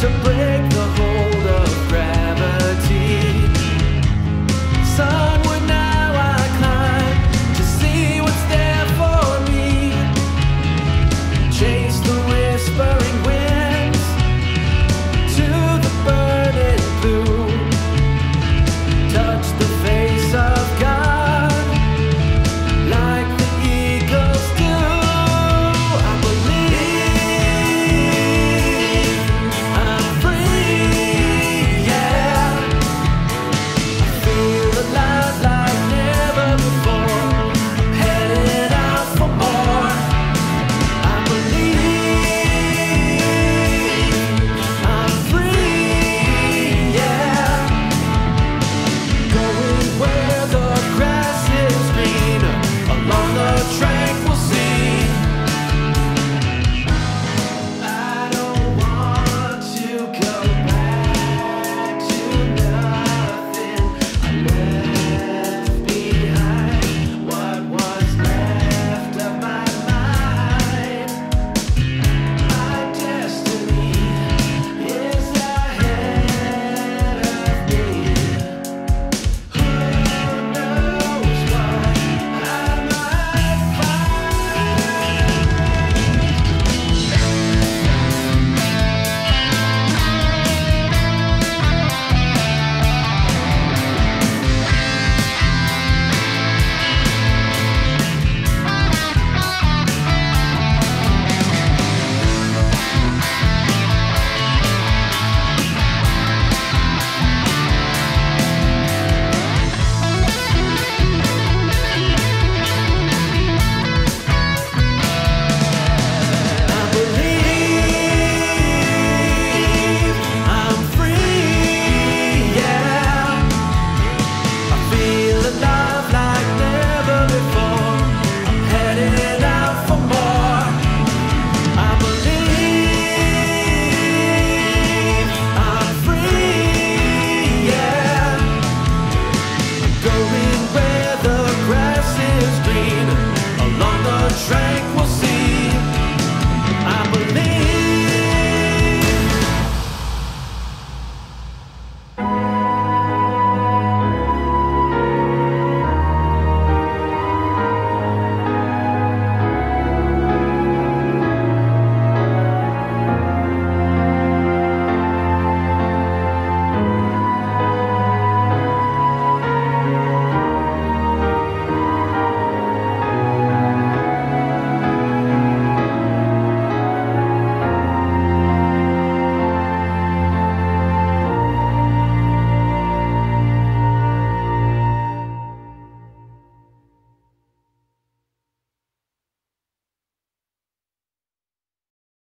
to break.